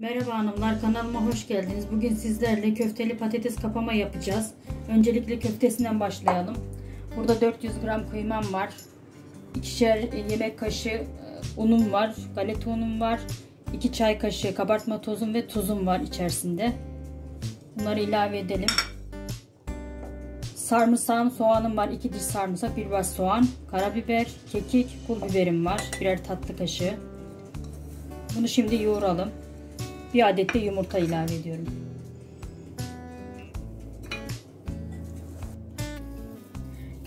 Merhaba hanımlar kanalıma hoş geldiniz. Bugün sizlerle köfteli patates kapama yapacağız. Öncelikle köftesinden başlayalım. Burada 400 gram kıymam var. İkişer yemek kaşığı e, unum var. Galeta unum var. 2 çay kaşığı kabartma tozum ve tuzum var içerisinde. Bunları ilave edelim. Sarımsağım, soğanım var. 2 diş sarımsak, bir baş soğan, karabiber, kekik, pul biberim var. Birer tatlı kaşığı. Bunu şimdi yoğuralım. Bir adet de yumurta ilave ediyorum.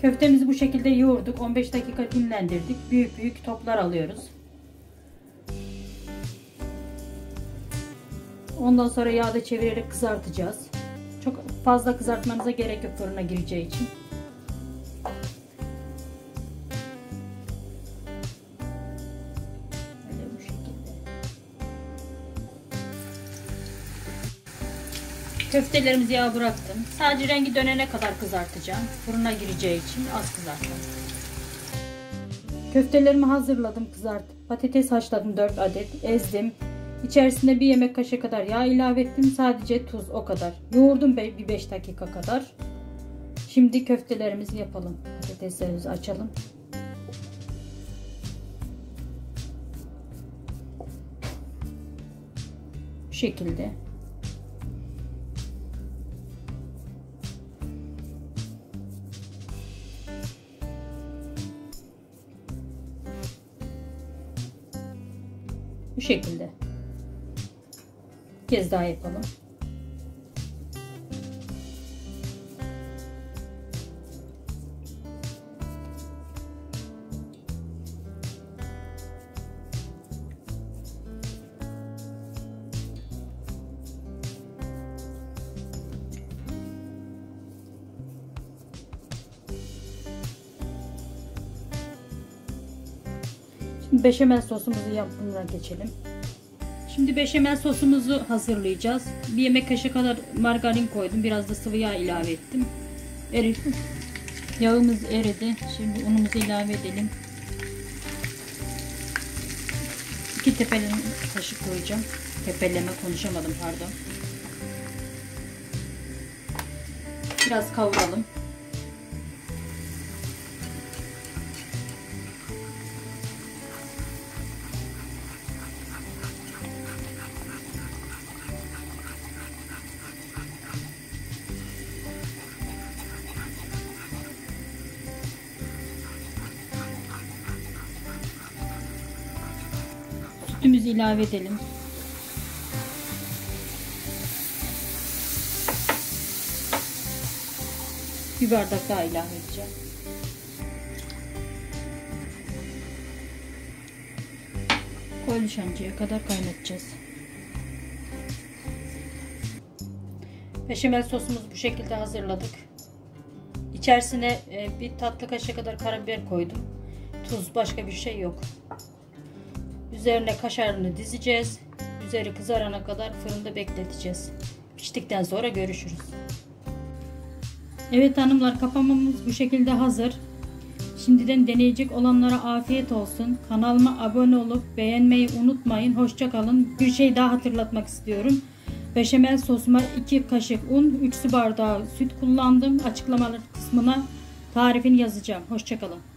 Köftemizi bu şekilde yoğurduk. 15 dakika dinlendirdik. Büyük büyük toplar alıyoruz. Ondan sonra yağda çevirerek kızartacağız. Çok fazla kızartmanıza gerek yok fırına gireceği için. Köftelerimizi yağ bıraktım. Sadece rengi dönene kadar kızartacağım. Fırına gireceği için az kızarttım. Köftelerimi hazırladım kızartıp. Patates haşladım 4 adet. Ezdim. İçerisine bir yemek kaşığı kadar yağ ilave ettim. Sadece tuz o kadar. Yoğurdum bir 5 dakika kadar. Şimdi köftelerimizi yapalım. Patateslerimizi açalım. Bu şekilde. Bu şekilde. Bir kez daha yapalım. Beşamel sosumuzu yapımına geçelim. Şimdi beşamel sosumuzu hazırlayacağız. Bir yemek kaşığı kadar margarin koydum. Biraz da sıvı yağ ilave ettim. Eridi. Yağımız eridi. Şimdi unumuzu ilave edelim. İki tepeleme kaşık koyacağım. Tepeleme konuşamadım pardon. Biraz kavuralım. Sütümüzü ilave edelim. Bir bardak daha ilave edeceğim. Koyuluşancaya kadar kaynatacağız. Beşamel sosumuzu bu şekilde hazırladık. İçerisine e, bir tatlı kaşığı kadar karabiber koydum. Tuz başka bir şey yok. Üzerine kaşarını dizeceğiz. Üzeri kızarana kadar fırında bekleteceğiz. Piştikten sonra görüşürüz. Evet hanımlar kapamamız bu şekilde hazır. Şimdiden deneyecek olanlara afiyet olsun. Kanalıma abone olup beğenmeyi unutmayın. Hoşçakalın. Bir şey daha hatırlatmak istiyorum. Beşamel sosuma 2 kaşık un, 3 su bardağı süt kullandım. Açıklamalar kısmına tarifini yazacağım. Hoşçakalın.